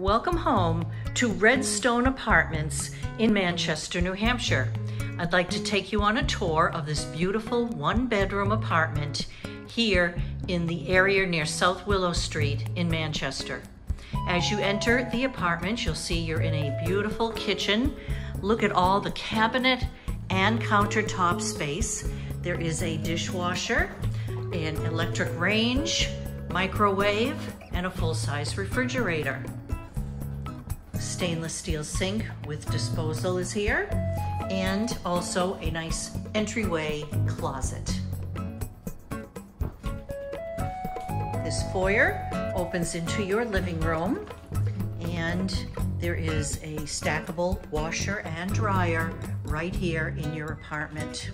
Welcome home to Redstone Apartments in Manchester, New Hampshire. I'd like to take you on a tour of this beautiful one bedroom apartment here in the area near South Willow Street in Manchester. As you enter the apartment, you'll see you're in a beautiful kitchen. Look at all the cabinet and countertop space. There is a dishwasher, an electric range, microwave, and a full-size refrigerator. Stainless steel sink with disposal is here, and also a nice entryway closet. This foyer opens into your living room, and there is a stackable washer and dryer right here in your apartment.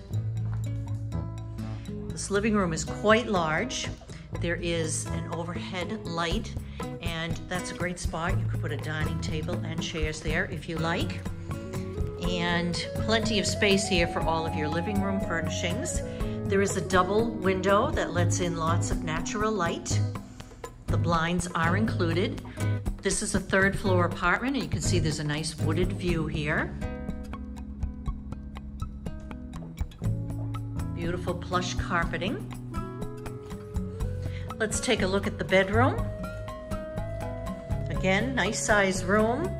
This living room is quite large. There is an overhead light and that's a great spot. You could put a dining table and chairs there if you like. And plenty of space here for all of your living room furnishings. There is a double window that lets in lots of natural light. The blinds are included. This is a third floor apartment and you can see there's a nice wooded view here. Beautiful plush carpeting. Let's take a look at the bedroom. Again, nice size room.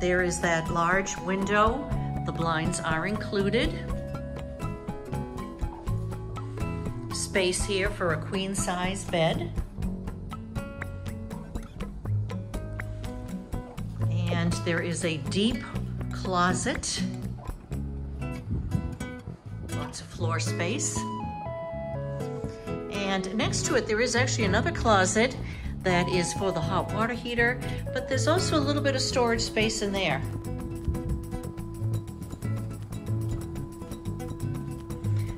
There is that large window. The blinds are included. Space here for a queen size bed. And there is a deep closet. Lots of floor space. And next to it, there is actually another closet that is for the hot water heater, but there's also a little bit of storage space in there.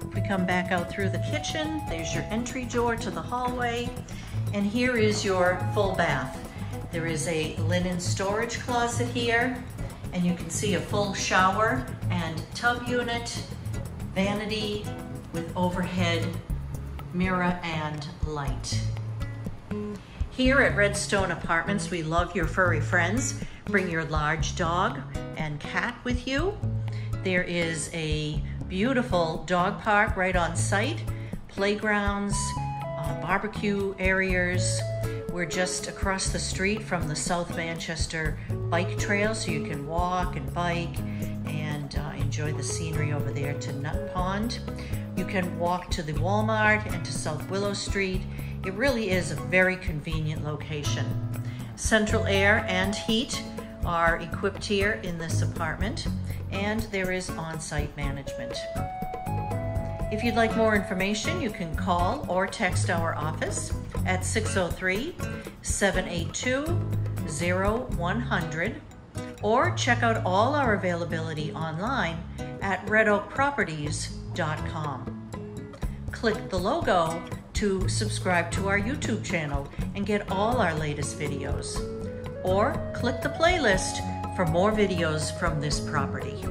If we come back out through the kitchen, there's your entry door to the hallway, and here is your full bath. There is a linen storage closet here, and you can see a full shower and tub unit, vanity with overhead mirror, and light. Here at Redstone Apartments, we love your furry friends. Bring your large dog and cat with you. There is a beautiful dog park right on site, playgrounds, uh, barbecue areas. We're just across the street from the South Manchester bike trail, so you can walk and bike and uh, enjoy the scenery over there to Nut Pond. You can walk to the Walmart and to South Willow Street. It really is a very convenient location. Central air and heat are equipped here in this apartment, and there is on-site management. If you'd like more information, you can call or text our office at 603-782-0100 or check out all our availability online at redoakproperties.com. Click the logo to subscribe to our YouTube channel and get all our latest videos. Or click the playlist for more videos from this property.